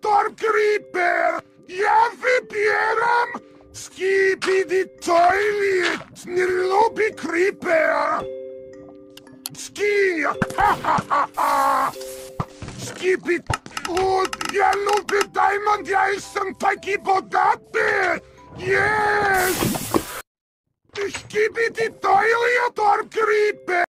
Toiletor Creeper! Ja wybieram the Toilet! Nie lubi Creeper! Ski! Ha ha ha ha! Skibidi... O, ja lubię Diamond, ja jestem taki bogaty! Jest! Skibidi Toiletor Creeper!